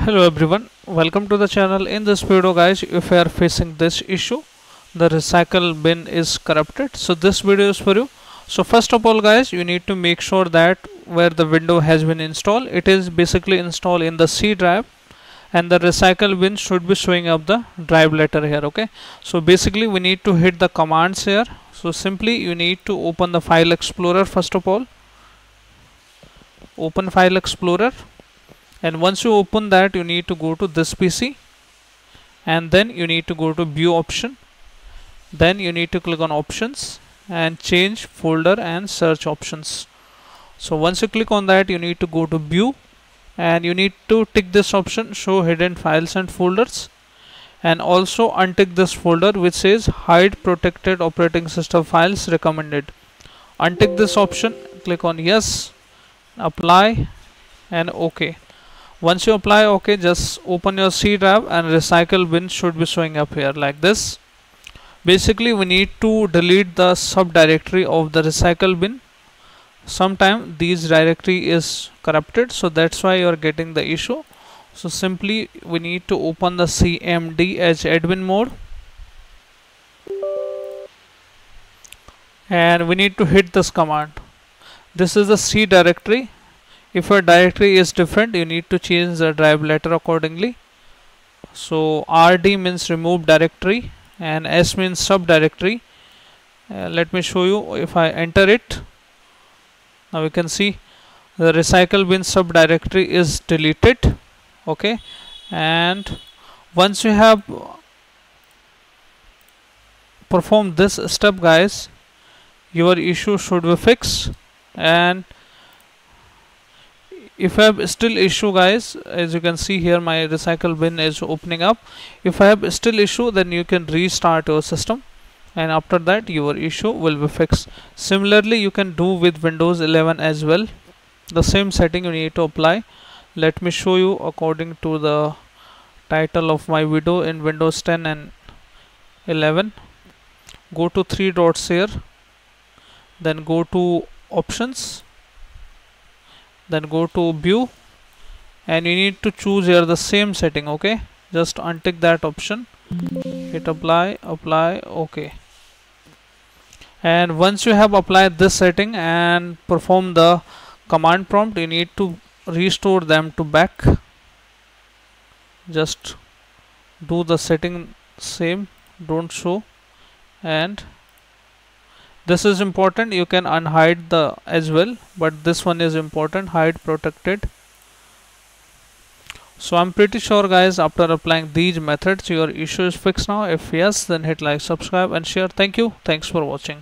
hello everyone. Welcome to the channel. In this video guys if you are facing this issue the recycle bin is corrupted. So this video is for you. So first of all guys you need to make sure that where the window has been installed it is basically installed in the C drive and the recycle bin should be showing up the drive letter here okay? So basically we need to hit the commands here. So simply you need to open the file explorer first of all. Open file explorer and once you open that you need to go to this PC and then you need to go to view option. Then you need to click on options and change folder and search options. So once you click on that you need to go to view. And you need to tick this option show hidden files and folders. And also untick this folder which says hide protected operating system files recommended. Untick this option click on yes apply and ok once you apply ok just open your C drive and recycle bin should be showing up here like this. Basically we need to delete the subdirectory of the recycle bin. Sometime these directory is corrupted so that's why you are getting the issue. So simply we need to open the cmd as admin mode. And we need to hit this command. This is the C directory if a directory is different you need to change the drive letter accordingly. So rd means remove directory and s means subdirectory. Uh, let me show you if I enter it. Now we can see the recycle bin subdirectory is deleted okay? And once you have performed this step guys your issue should be fixed and if I have still issue guys as you can see here my recycle bin is opening up. If I have still issue then you can restart your system. And after that your issue will be fixed. Similarly you can do with Windows 11 as well. The same setting you need to apply. Let me show you according to the title of my video in Windows 10 and 11 go to three dots here. Then go to options then go to view. And you need to choose here the same setting okay? Just untick that option. Hit apply apply okay. And once you have applied this setting and perform the command prompt you need to restore them to back. Just do the setting same don't show. And this is important. You can unhide the as well but this one is important. Hide protected. So I'm pretty sure guys after applying these methods your issue is fixed now. If yes then hit like subscribe and share. Thank you. Thanks for watching